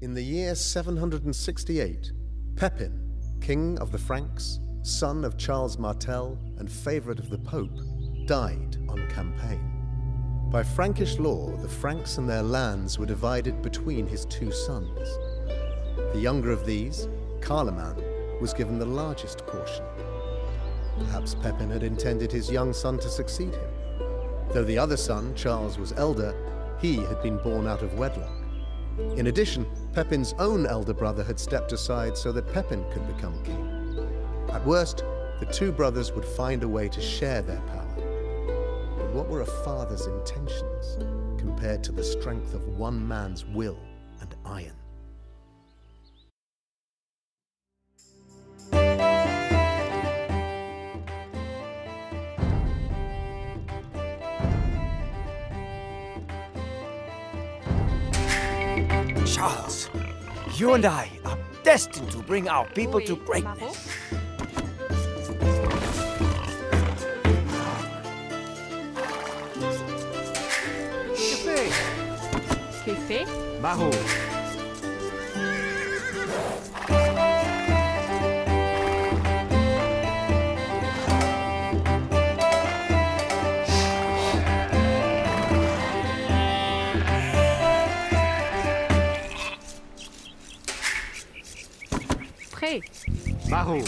In the year 768, Pepin, king of the Franks, son of Charles Martel and favorite of the Pope, died on campaign. By Frankish law, the Franks and their lands were divided between his two sons. The younger of these, Carloman, was given the largest portion. Perhaps Pepin had intended his young son to succeed him. Though the other son, Charles, was elder, he had been born out of wedlock. In addition, Pepin's own elder brother had stepped aside so that Pepin could become king. At worst, the two brothers would find a way to share their power. But what were a father's intentions compared to the strength of one man's will and iron? You and I are destined to bring our people to greatness. Café Barro.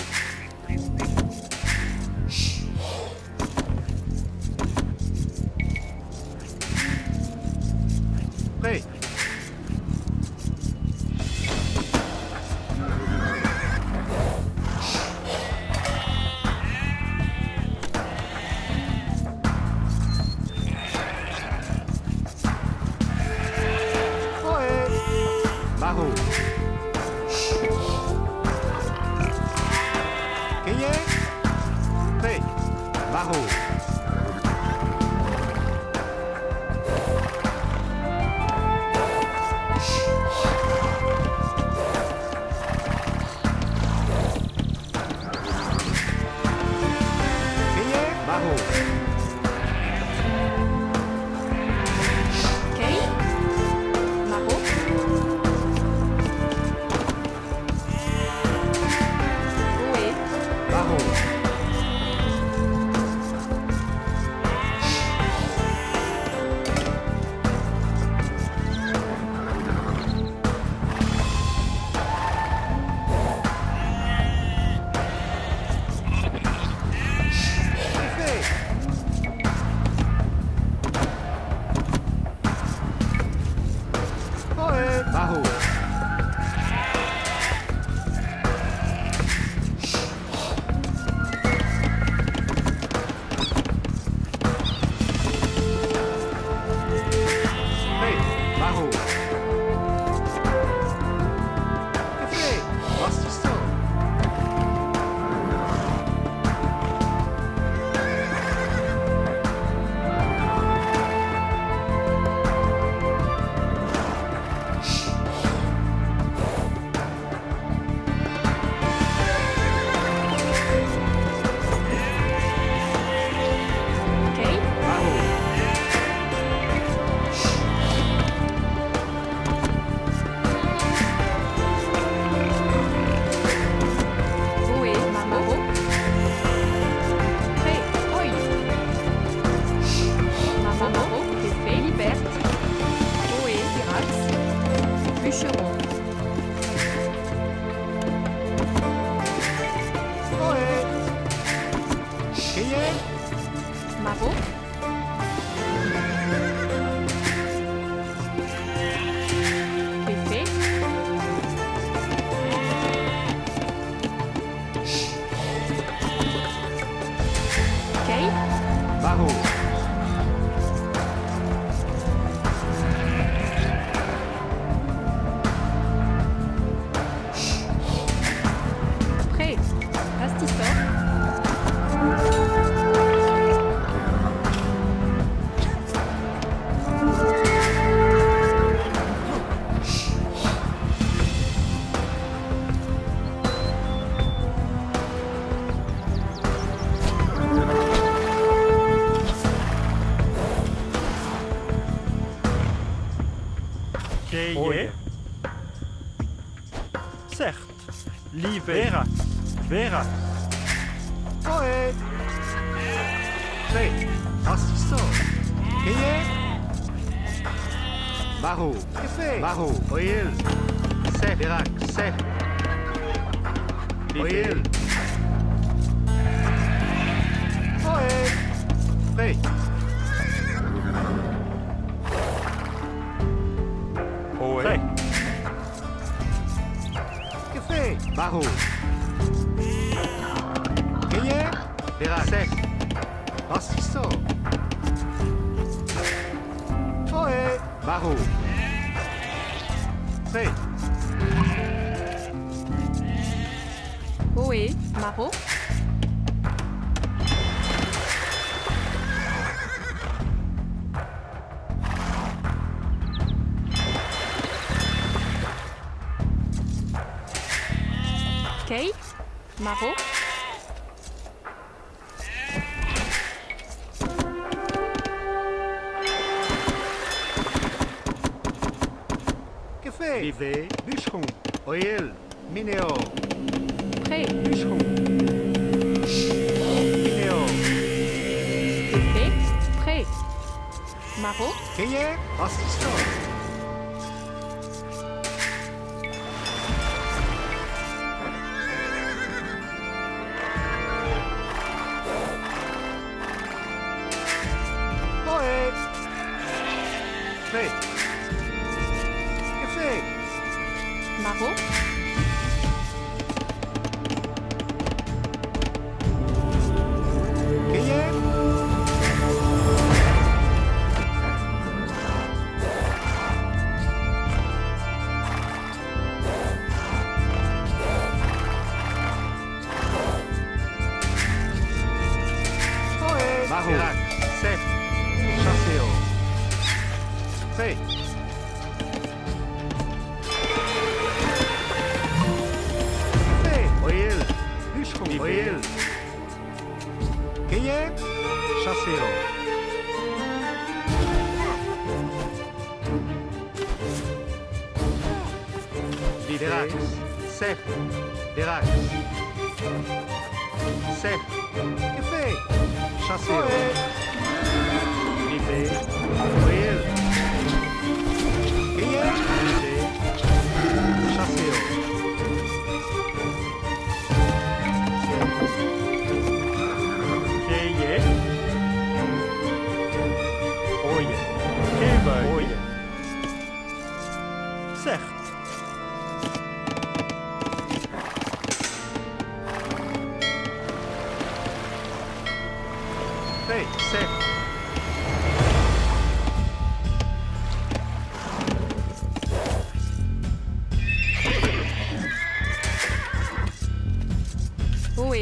Vera. Vera. Marco? Hey, yeah, awesome story.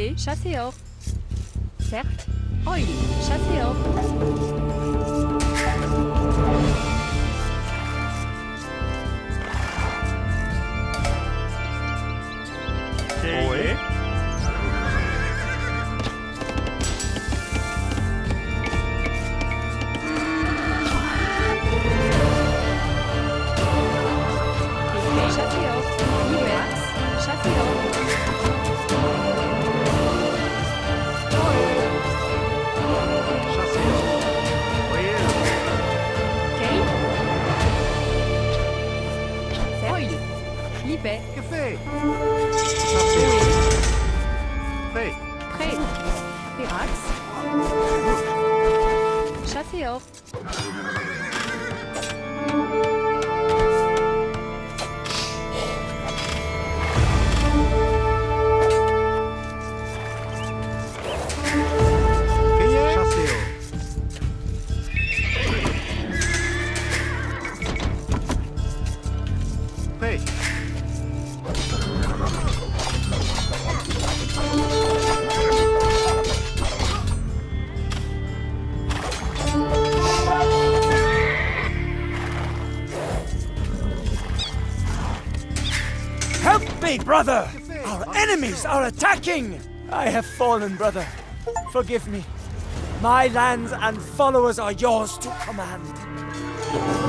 Écoutez Chasse et Or. me, brother! Our enemies are attacking! I have fallen, brother. Forgive me. My lands and followers are yours to command.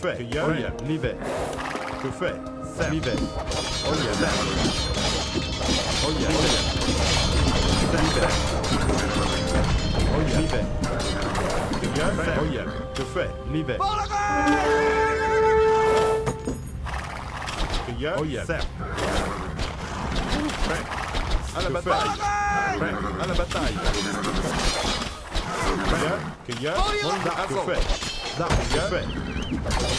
fais Olha, l'hiver. Je fais Sam. L'hiver. Olha, Sam. Olha, Olha. L'hiver. Olha, l'hiver. Olha, je fais l'hiver. Olha, Sam. À la bataille. À la bataille. Que y'a, que y'a, que fait, fait.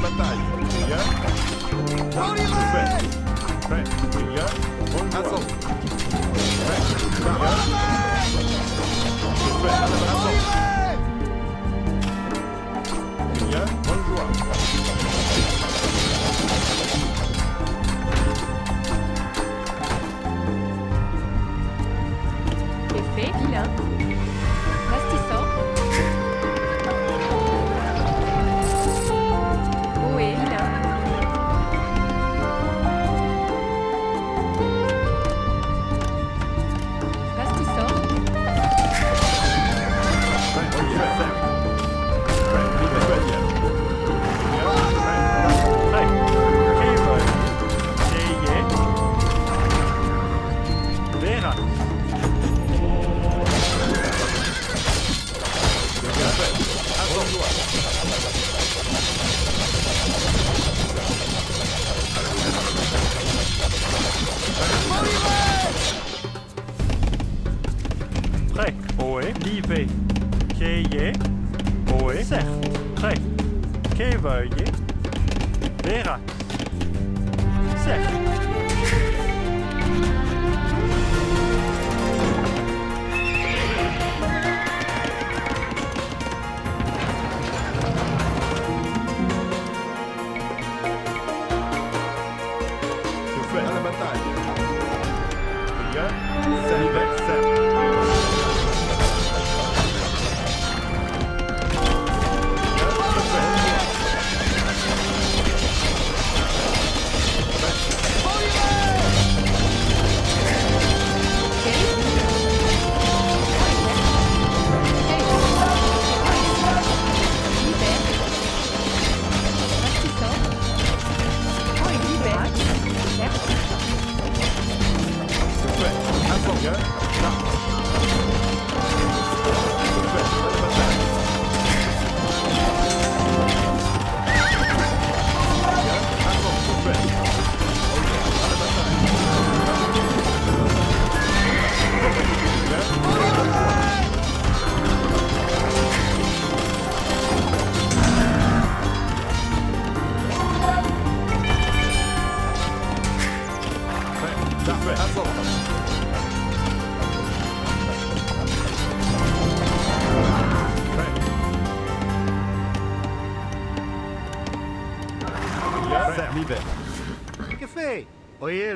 Battaglia! Yeah? Tony Lane! Yeah? One, That's all. Super, bonne joie.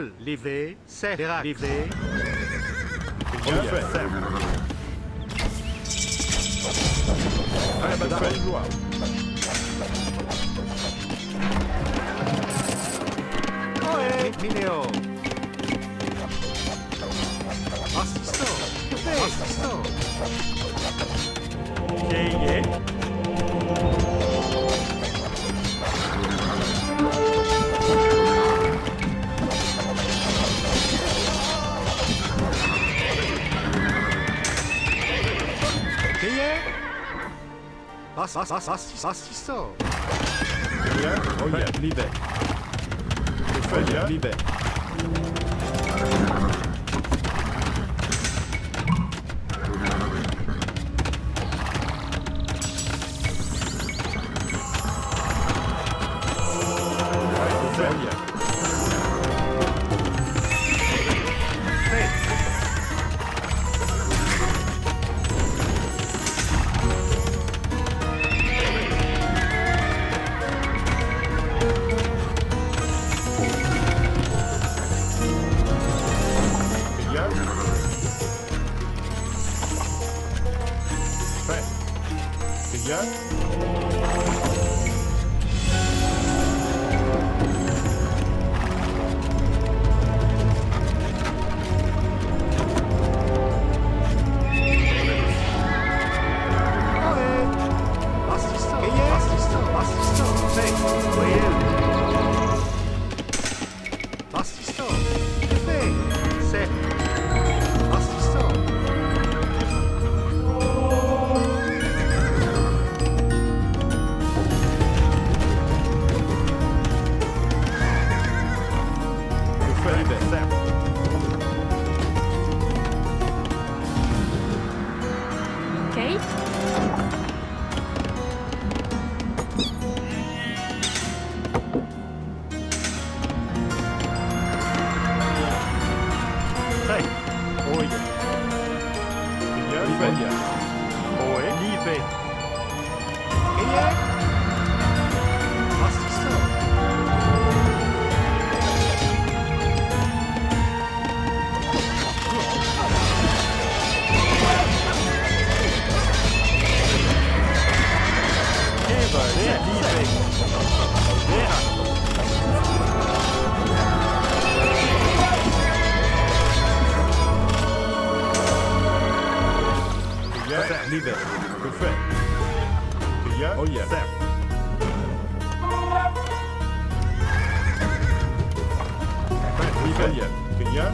L, levé, serre. Bien fait. Allez, madame, gloire. Oe, Mineo. Sassisto. Yeah, oh yeah, leave it. Failure, leave it. l'Italien. Kenya,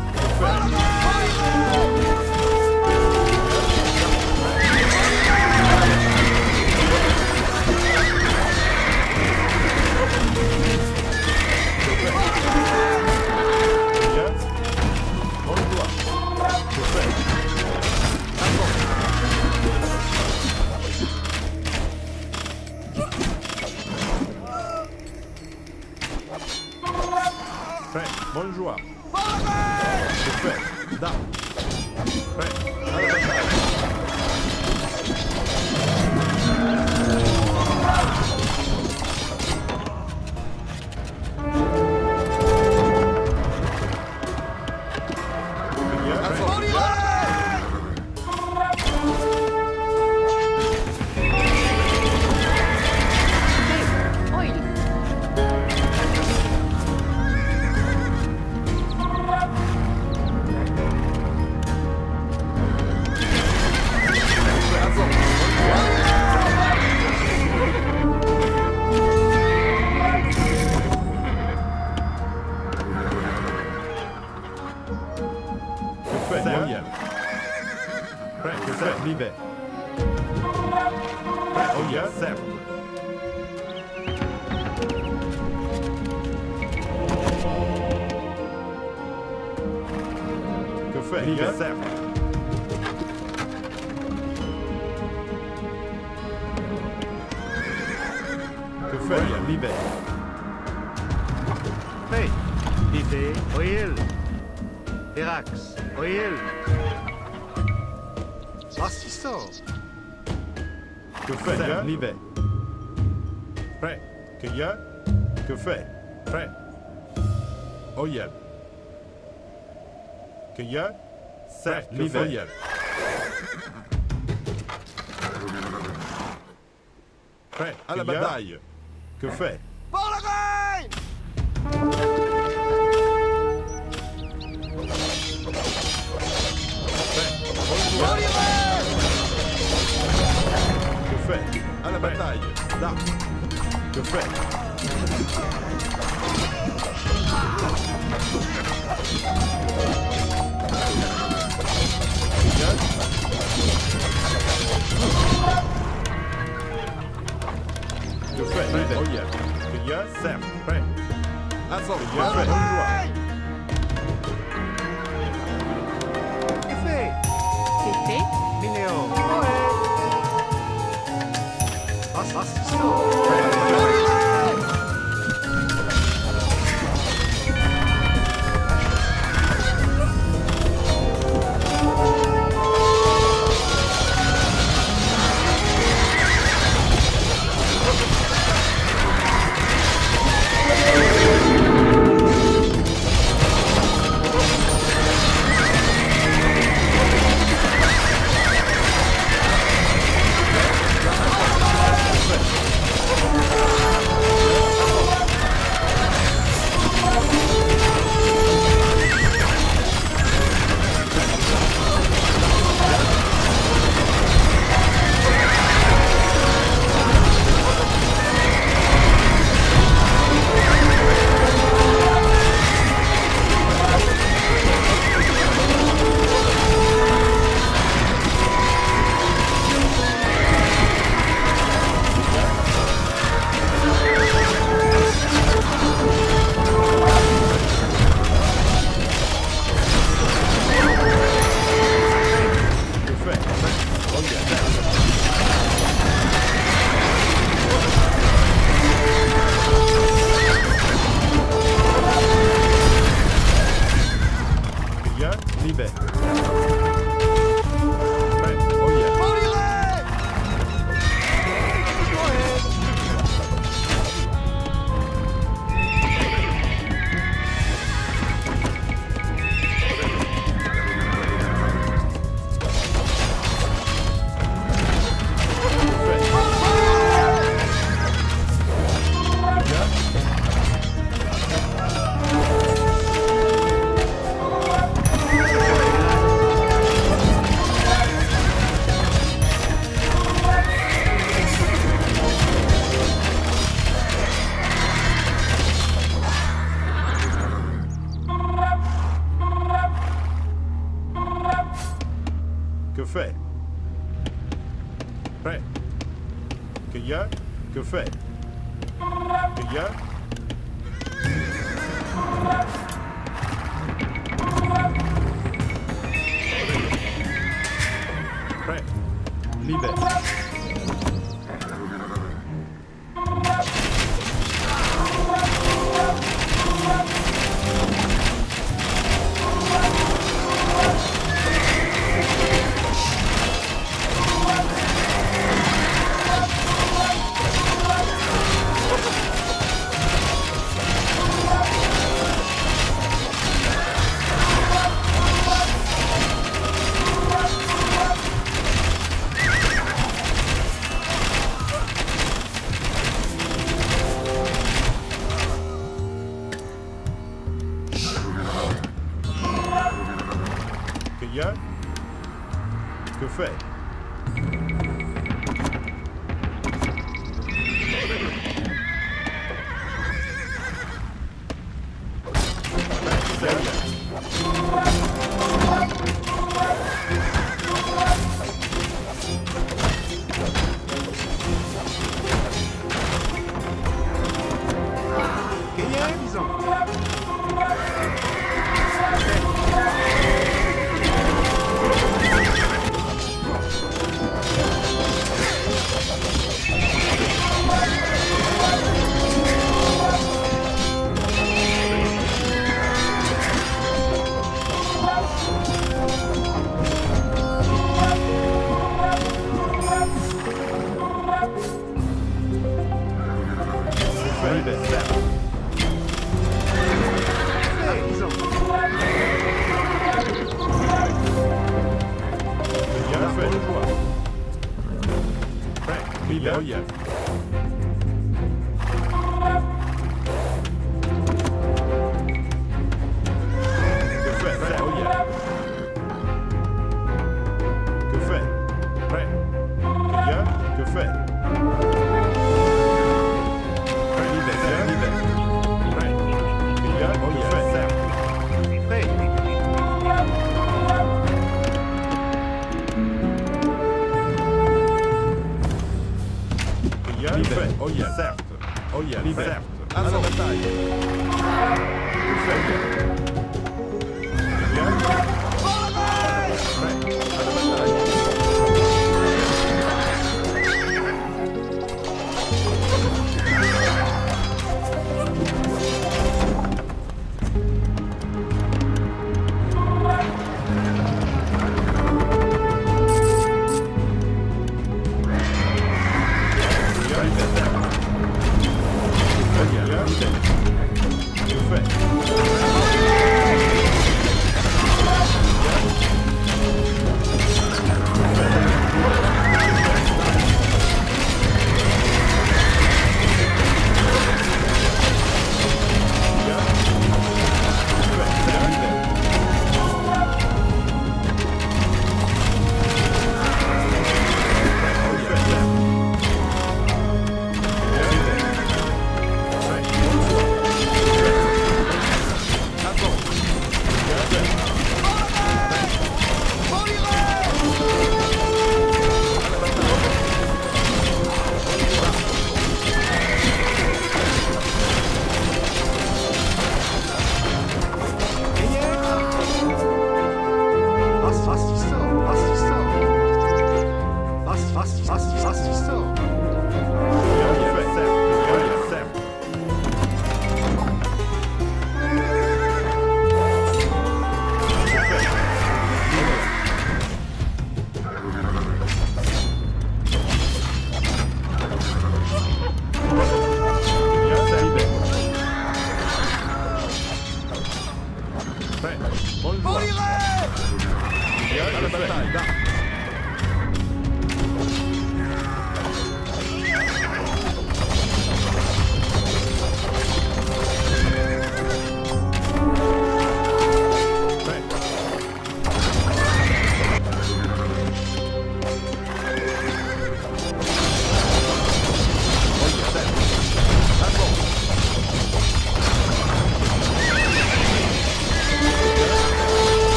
Bonjour. C'est fait. Down. de folha.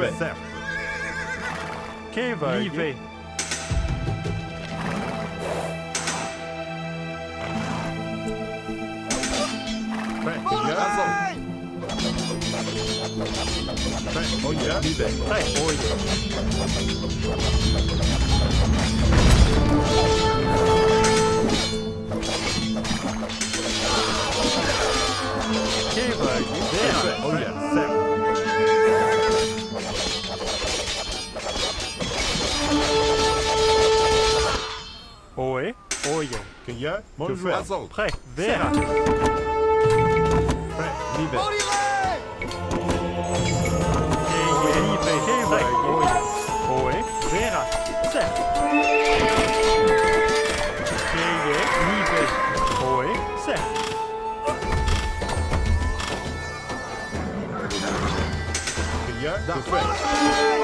Livre. Certo. Quem vai? Livre. Bem, olha. Bem, olha. Livre. Bem, olha. Quem vai? Livre. Olha. Certo. ja, Bonjour. Kufel. Prêt. Vera. Prêt. Liebe. Yeah.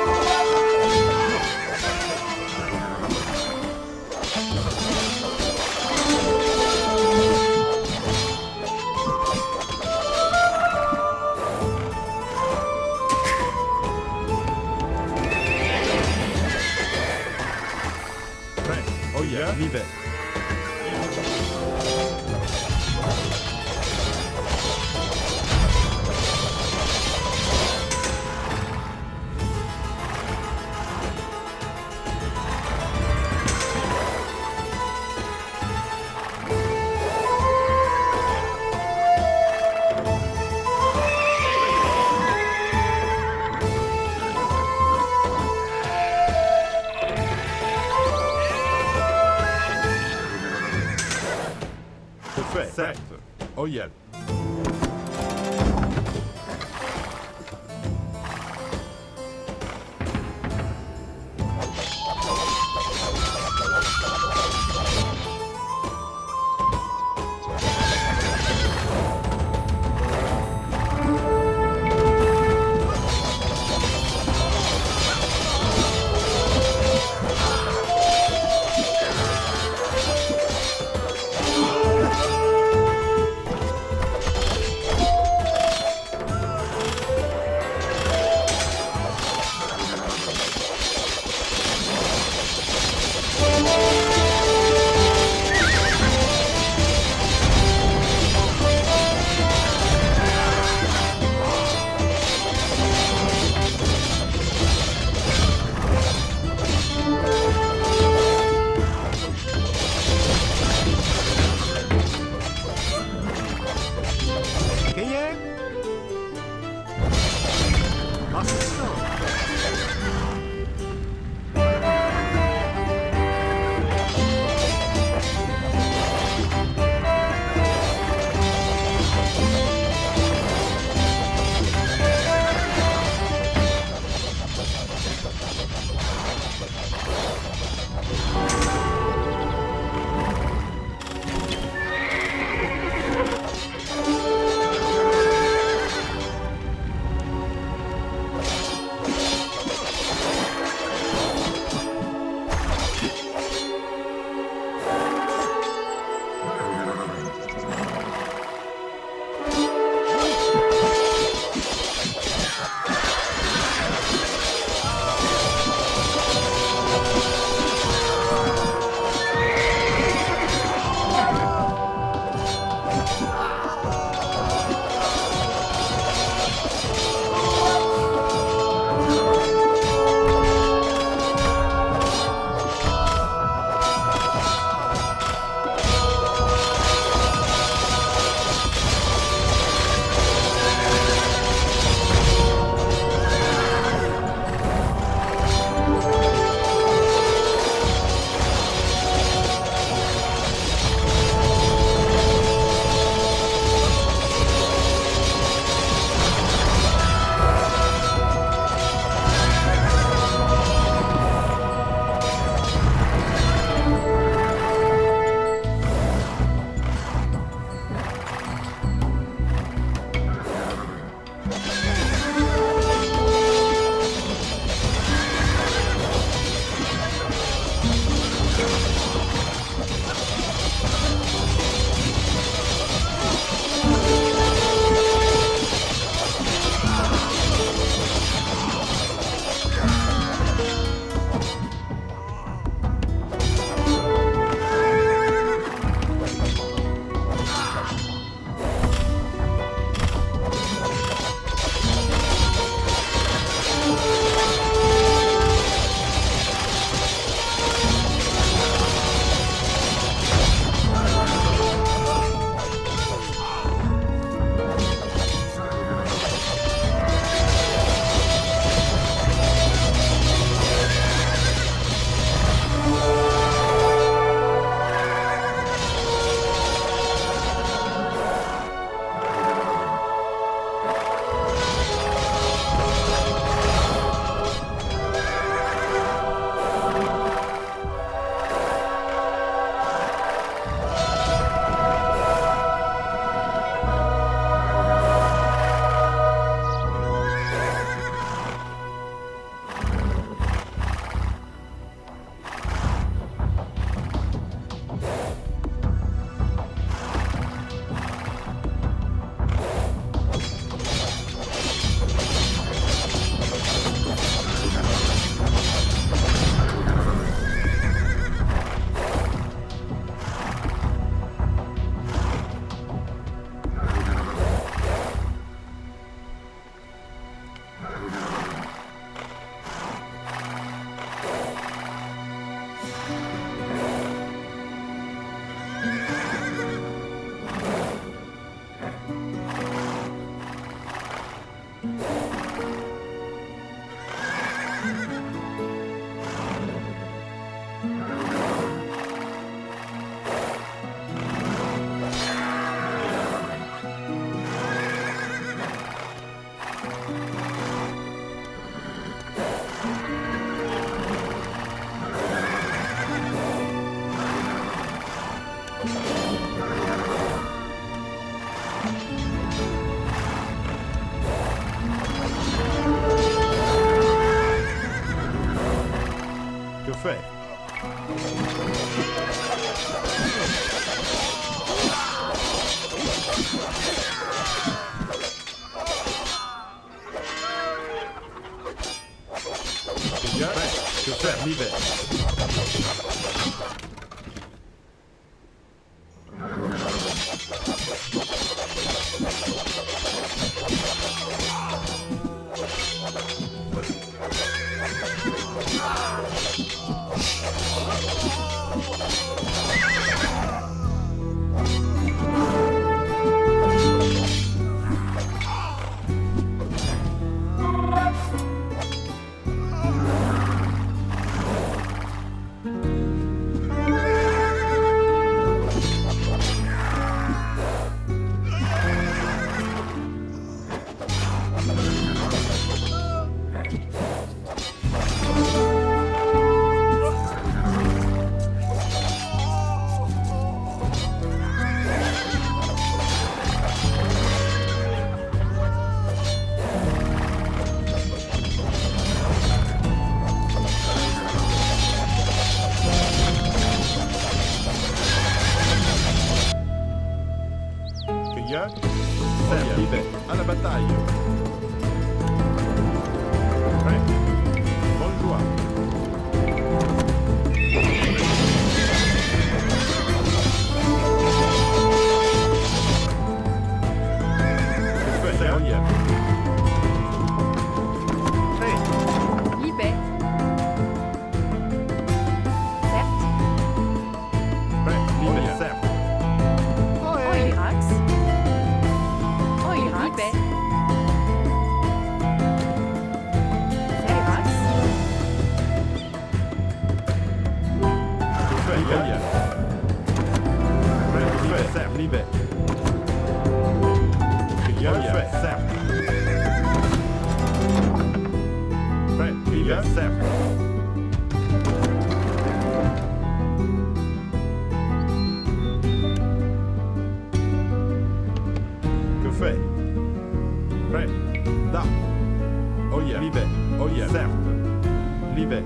Oh yeah Certes L'hiver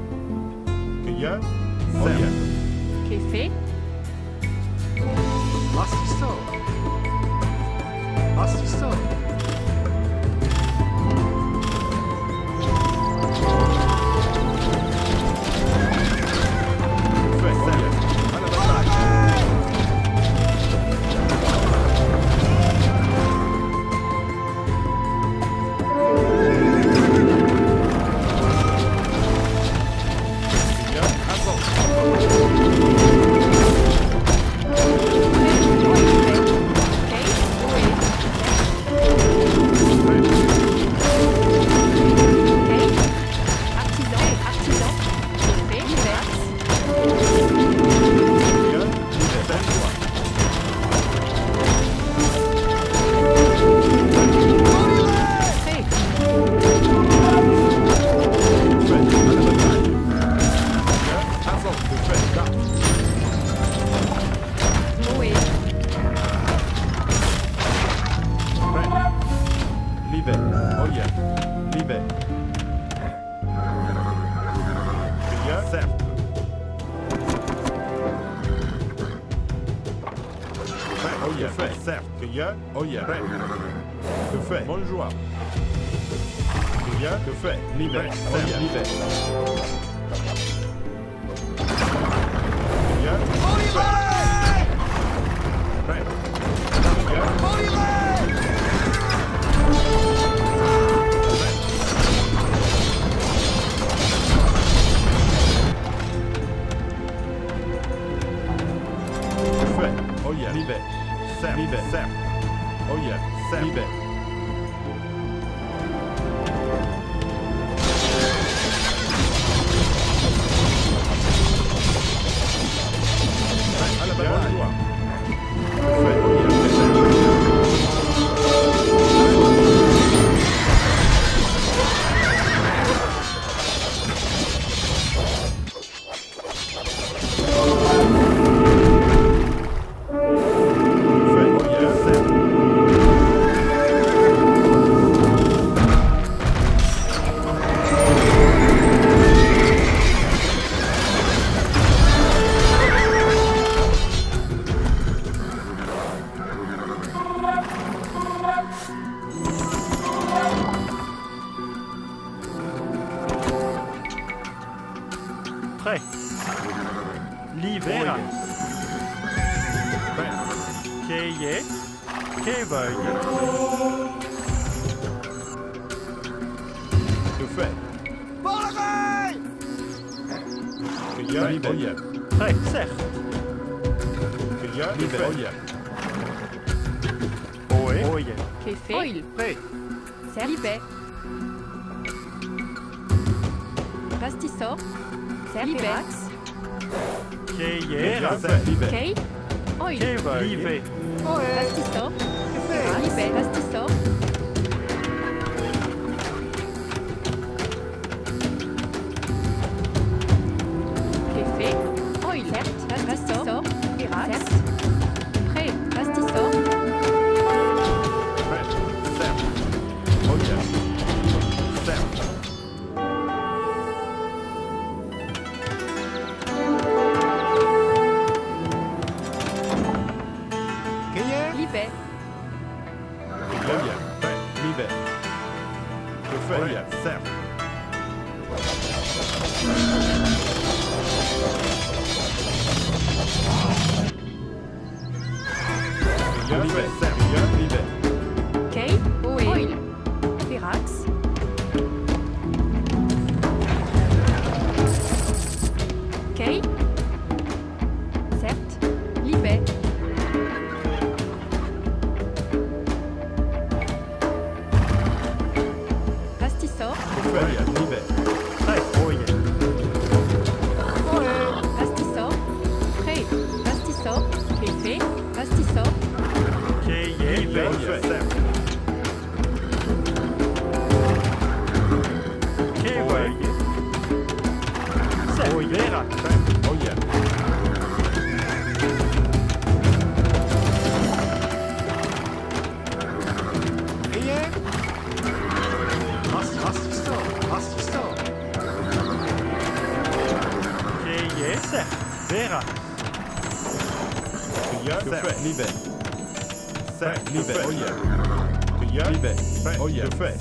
Que bien Certes Café. Olha, libera. Olha. Oil. Pe. Serlibe. Pastisso. Serlibex. Che Oil. Che vai. threat.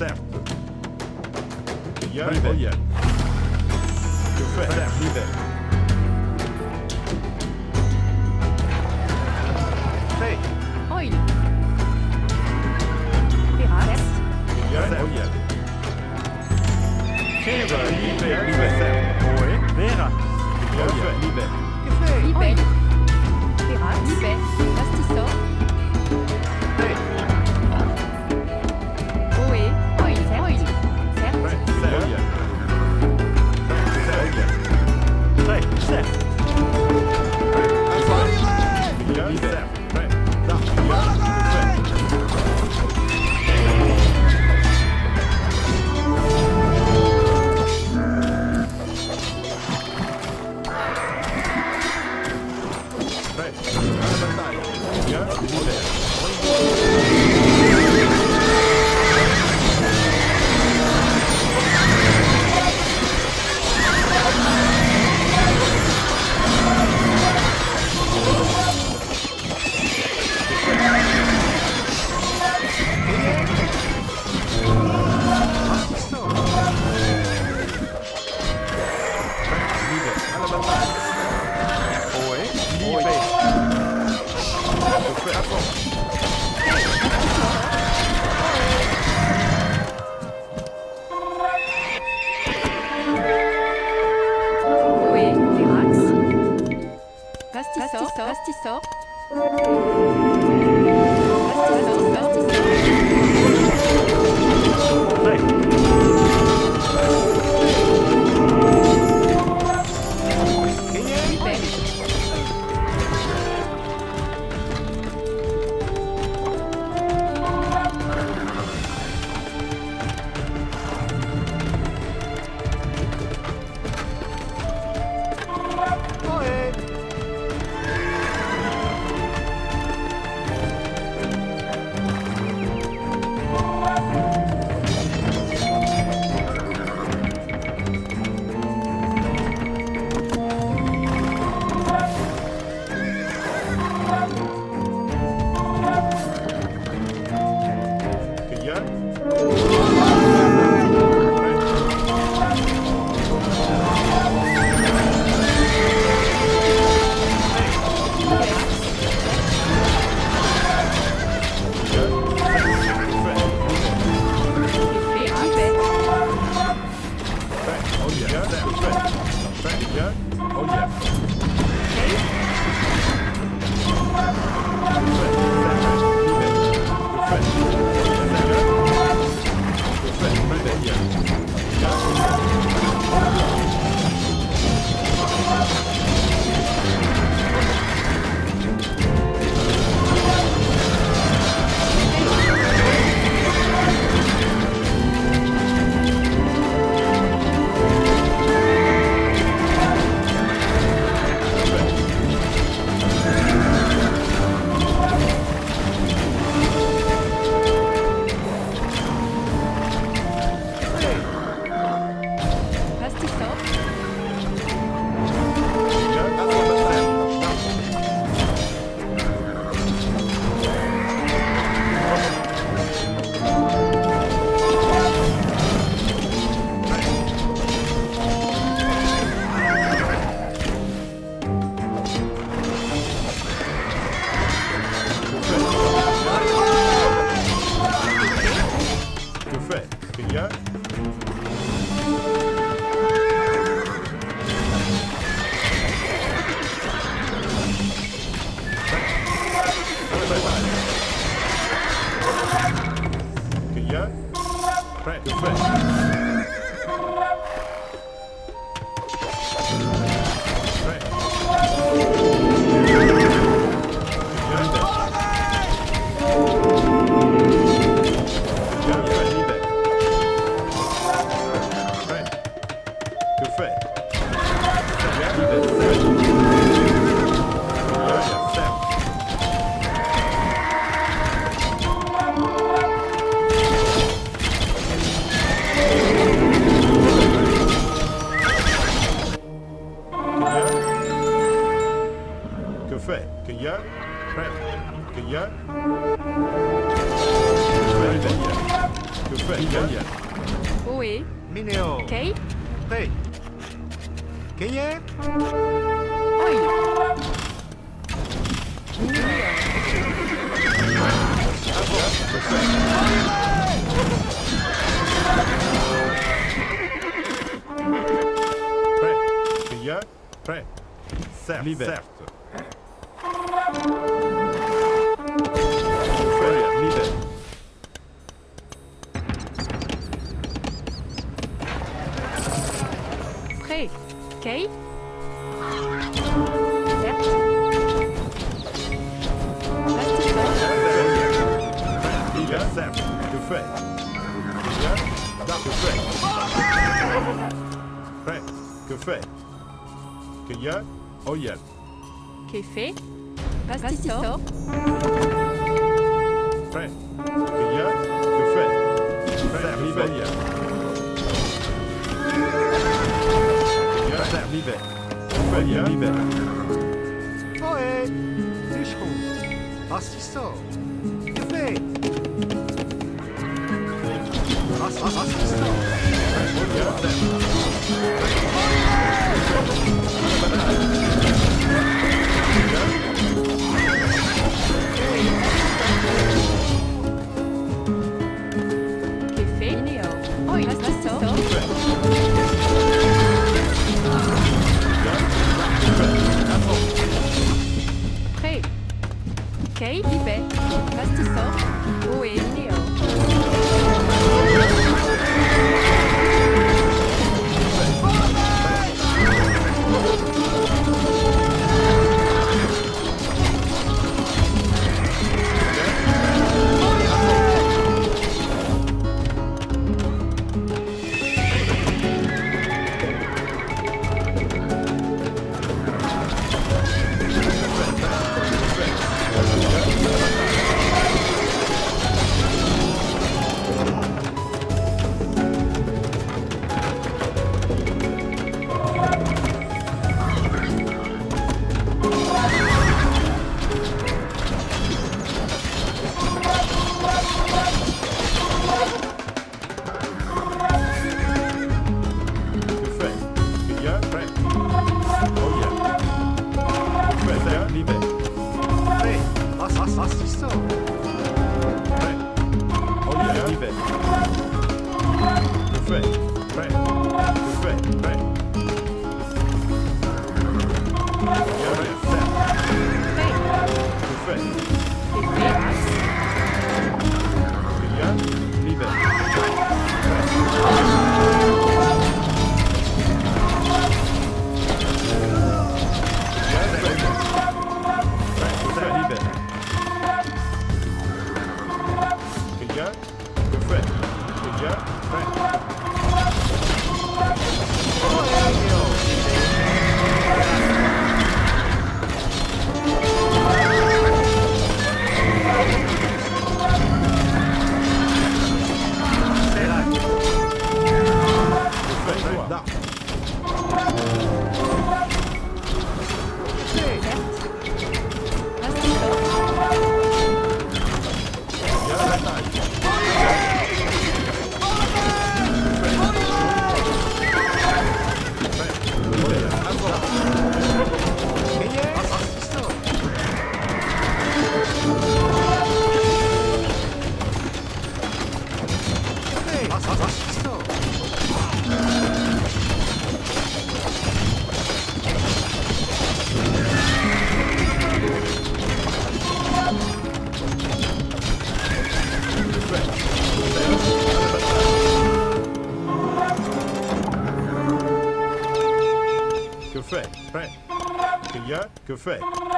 Rien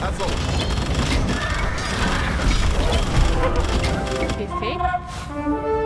Azul. Perfeito.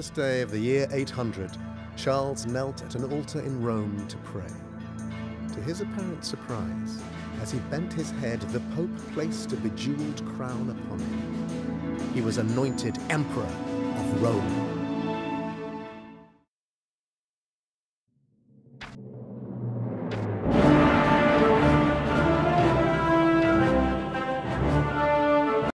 Christmas Day of the year 800, Charles knelt at an altar in Rome to pray. To his apparent surprise, as he bent his head, the Pope placed a bejeweled crown upon him. He was anointed Emperor of Rome.